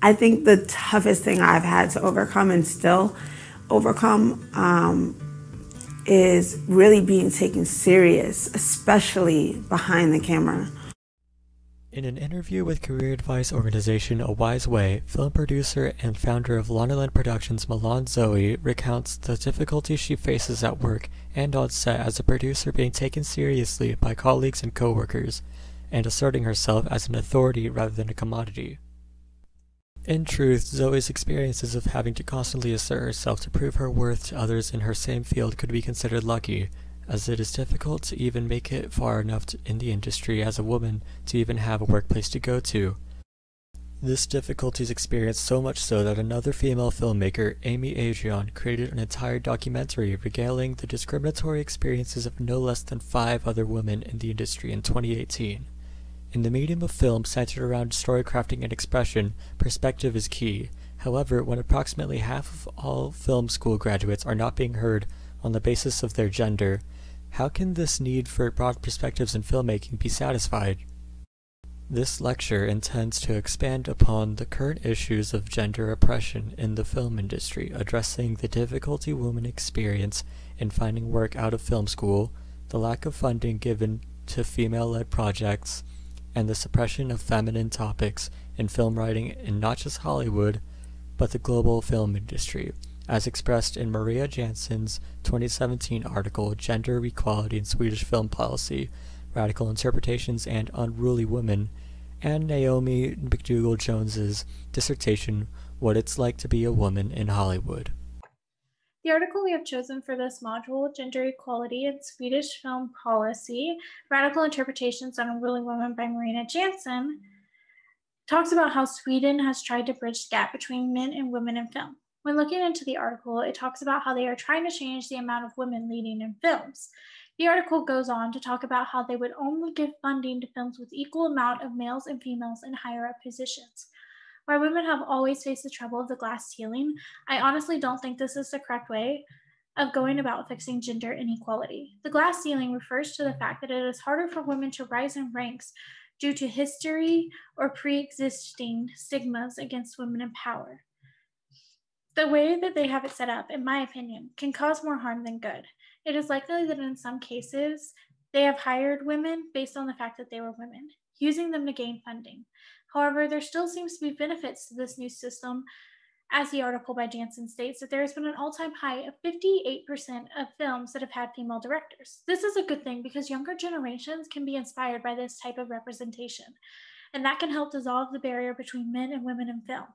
I think the toughest thing I've had to overcome and still overcome um, is really being taken serious, especially behind the camera. In an interview with career advice organization A Wise Way, film producer and founder of Lanaland Productions Milan Zoe recounts the difficulties she faces at work and on set as a producer being taken seriously by colleagues and coworkers, and asserting herself as an authority rather than a commodity. In truth, Zoe's experiences of having to constantly assert herself to prove her worth to others in her same field could be considered lucky, as it is difficult to even make it far enough to, in the industry as a woman to even have a workplace to go to. This difficulty is experienced so much so that another female filmmaker, Amy Adrion, created an entire documentary regaling the discriminatory experiences of no less than five other women in the industry in 2018. In the medium of film centered around story crafting and expression, perspective is key. However, when approximately half of all film school graduates are not being heard on the basis of their gender, how can this need for broad perspectives in filmmaking be satisfied? This lecture intends to expand upon the current issues of gender oppression in the film industry, addressing the difficulty women experience in finding work out of film school, the lack of funding given to female led projects, and the suppression of feminine topics in film writing in not just Hollywood, but the global film industry, as expressed in Maria Jansson's 2017 article Gender Equality in Swedish Film Policy Radical Interpretations and Unruly Women, and Naomi McDougall Jones's dissertation What It's Like to Be a Woman in Hollywood. The article we have chosen for this module, Gender Equality in Swedish Film Policy, Radical Interpretations on Unruly Women by Marina Jansson, talks about how Sweden has tried to bridge the gap between men and women in film. When looking into the article, it talks about how they are trying to change the amount of women leading in films. The article goes on to talk about how they would only give funding to films with equal amount of males and females in higher up positions. Why women have always faced the trouble of the glass ceiling, I honestly don't think this is the correct way of going about fixing gender inequality. The glass ceiling refers to the fact that it is harder for women to rise in ranks due to history or pre existing stigmas against women in power. The way that they have it set up, in my opinion, can cause more harm than good. It is likely that in some cases, they have hired women based on the fact that they were women, using them to gain funding. However, there still seems to be benefits to this new system, as the article by Jansson states that there has been an all time high of 58% of films that have had female directors. This is a good thing because younger generations can be inspired by this type of representation, and that can help dissolve the barrier between men and women in film.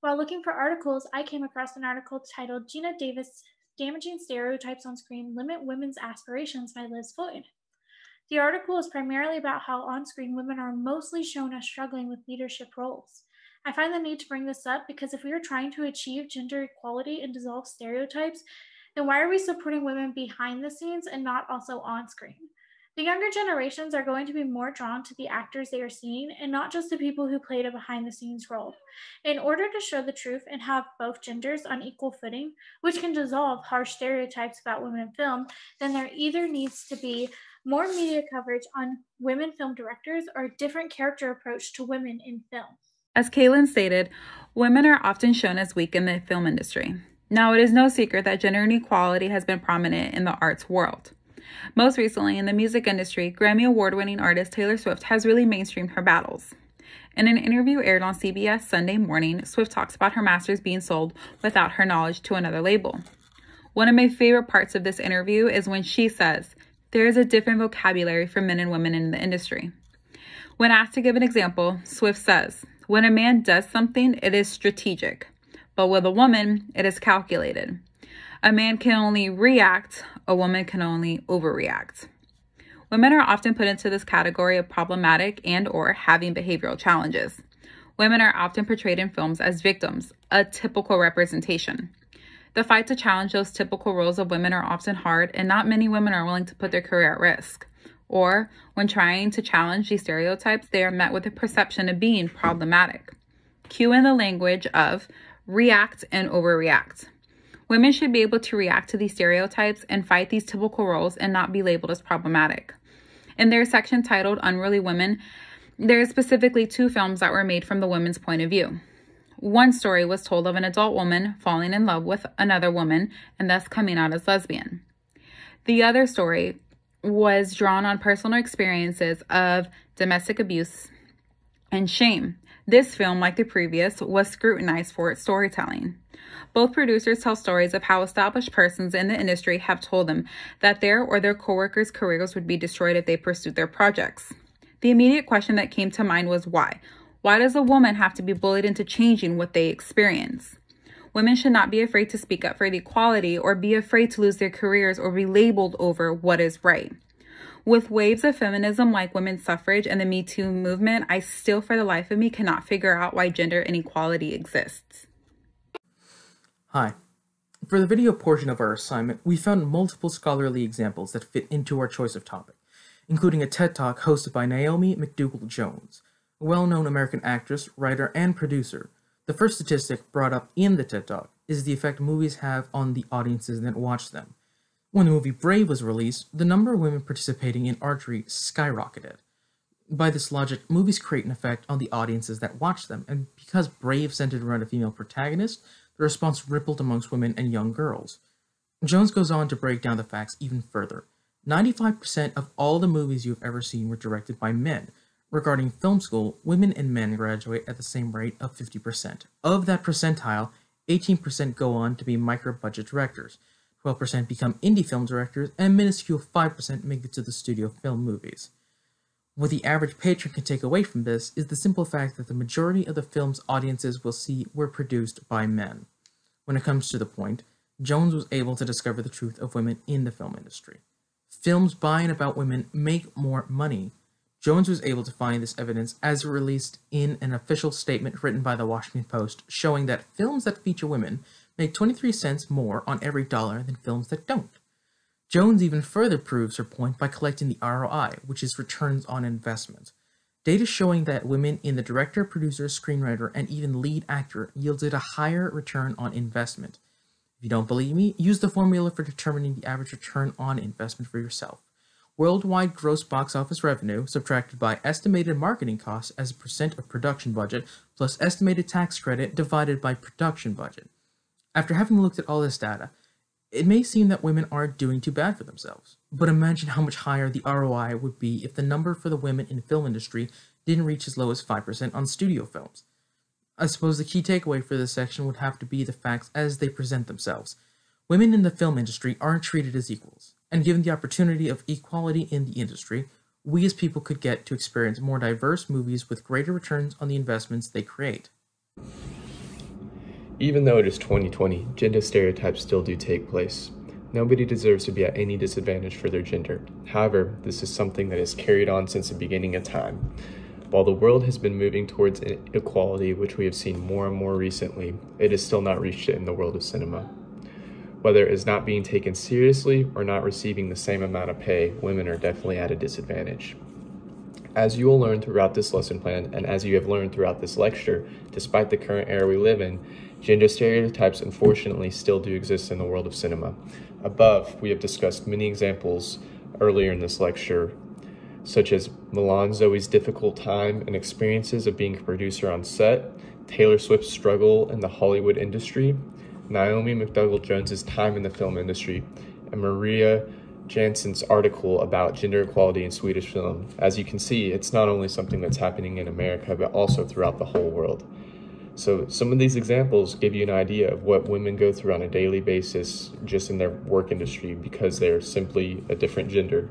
While looking for articles, I came across an article titled Geena Davis Damaging Stereotypes on Screen Limit Women's Aspirations by Liz Floyd. The article is primarily about how on screen women are mostly shown as struggling with leadership roles. I find the need to bring this up because if we are trying to achieve gender equality and dissolve stereotypes, then why are we supporting women behind the scenes and not also on screen? The younger generations are going to be more drawn to the actors they are seeing and not just the people who played a behind the scenes role. In order to show the truth and have both genders on equal footing, which can dissolve harsh stereotypes about women in film, then there either needs to be more media coverage on women film directors, or a different character approach to women in film. As Kaylin stated, women are often shown as weak in the film industry. Now, it is no secret that gender inequality has been prominent in the arts world. Most recently, in the music industry, Grammy Award winning artist Taylor Swift has really mainstreamed her battles. In an interview aired on CBS Sunday morning, Swift talks about her masters being sold without her knowledge to another label. One of my favorite parts of this interview is when she says, there is a different vocabulary for men and women in the industry. When asked to give an example, Swift says, When a man does something, it is strategic, but with a woman, it is calculated. A man can only react, a woman can only overreact. Women are often put into this category of problematic and or having behavioral challenges. Women are often portrayed in films as victims, a typical representation. The fight to challenge those typical roles of women are often hard, and not many women are willing to put their career at risk. Or, when trying to challenge these stereotypes, they are met with the perception of being problematic. Cue in the language of react and overreact. Women should be able to react to these stereotypes and fight these typical roles and not be labeled as problematic. In their section titled Unruly Women, there are specifically two films that were made from the women's point of view. One story was told of an adult woman falling in love with another woman and thus coming out as lesbian. The other story was drawn on personal experiences of domestic abuse and shame. This film, like the previous, was scrutinized for its storytelling. Both producers tell stories of how established persons in the industry have told them that their or their coworkers' careers would be destroyed if they pursued their projects. The immediate question that came to mind was why? Why does a woman have to be bullied into changing what they experience? Women should not be afraid to speak up for equality or be afraid to lose their careers or be labeled over what is right. With waves of feminism like women's suffrage and the Me Too movement, I still, for the life of me, cannot figure out why gender inequality exists. Hi. For the video portion of our assignment, we found multiple scholarly examples that fit into our choice of topic, including a TED Talk hosted by Naomi McDougall Jones, a well-known American actress, writer, and producer. The first statistic brought up in the TED Talk is the effect movies have on the audiences that watch them. When the movie Brave was released, the number of women participating in archery skyrocketed. By this logic, movies create an effect on the audiences that watch them, and because Brave centered around a female protagonist, the response rippled amongst women and young girls. Jones goes on to break down the facts even further. 95% of all the movies you've ever seen were directed by men. Regarding film school, women and men graduate at the same rate of 50%. Of that percentile, 18% go on to be micro budget directors. 12% become indie film directors, and minuscule 5% make it to the studio film movies. What the average patron can take away from this is the simple fact that the majority of the films audiences will see were produced by men. When it comes to the point, Jones was able to discover the truth of women in the film industry. Films by and about women make more money. Jones was able to find this evidence as released in an official statement written by the Washington Post showing that films that feature women make 23 cents more on every dollar than films that don't. Jones even further proves her point by collecting the ROI, which is returns on investment. Data showing that women in the director, producer, screenwriter, and even lead actor yielded a higher return on investment. If you don't believe me, use the formula for determining the average return on investment for yourself. Worldwide gross box office revenue subtracted by estimated marketing costs as a percent of production budget plus estimated tax credit divided by production budget. After having looked at all this data, it may seem that women aren't doing too bad for themselves. But imagine how much higher the ROI would be if the number for the women in the film industry didn't reach as low as 5% on studio films. I suppose the key takeaway for this section would have to be the facts as they present themselves. Women in the film industry aren't treated as equals, and given the opportunity of equality in the industry, we as people could get to experience more diverse movies with greater returns on the investments they create. Even though it is 2020, gender stereotypes still do take place. Nobody deserves to be at any disadvantage for their gender. However, this is something that has carried on since the beginning of time. While the world has been moving towards equality, which we have seen more and more recently, it has still not reached it in the world of cinema. Whether it is not being taken seriously or not receiving the same amount of pay, women are definitely at a disadvantage. As you will learn throughout this lesson plan, and as you have learned throughout this lecture, despite the current era we live in, Gender stereotypes unfortunately still do exist in the world of cinema. Above, we have discussed many examples earlier in this lecture, such as Milan Zoe's difficult time and experiences of being a producer on set, Taylor Swift's struggle in the Hollywood industry, Naomi McDougall Jones's time in the film industry, and Maria Jansson's article about gender equality in Swedish film. As you can see, it's not only something that's happening in America, but also throughout the whole world. So some of these examples give you an idea of what women go through on a daily basis just in their work industry because they're simply a different gender.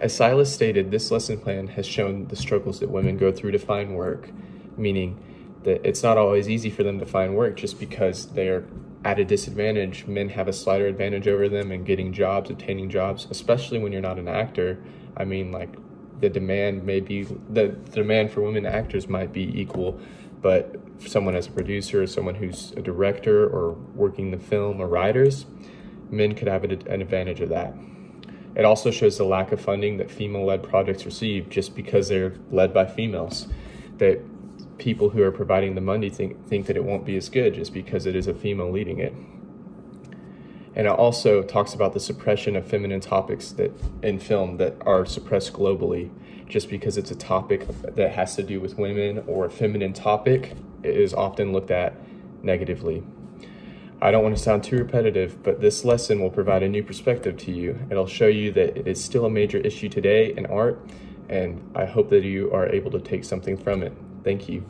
As Silas stated, this lesson plan has shown the struggles that women go through to find work, meaning that it's not always easy for them to find work just because they're at a disadvantage. Men have a slighter advantage over them in getting jobs, obtaining jobs, especially when you're not an actor. I mean, like the demand may be the demand for women actors might be equal but someone as a producer, someone who's a director or working the film or writers, men could have an advantage of that. It also shows the lack of funding that female-led projects receive just because they're led by females. That people who are providing the money think, think that it won't be as good just because it is a female leading it. And it also talks about the suppression of feminine topics that in film that are suppressed globally just because it's a topic that has to do with women or a feminine topic is often looked at negatively. I don't want to sound too repetitive, but this lesson will provide a new perspective to you. It'll show you that it is still a major issue today in art, and I hope that you are able to take something from it. Thank you.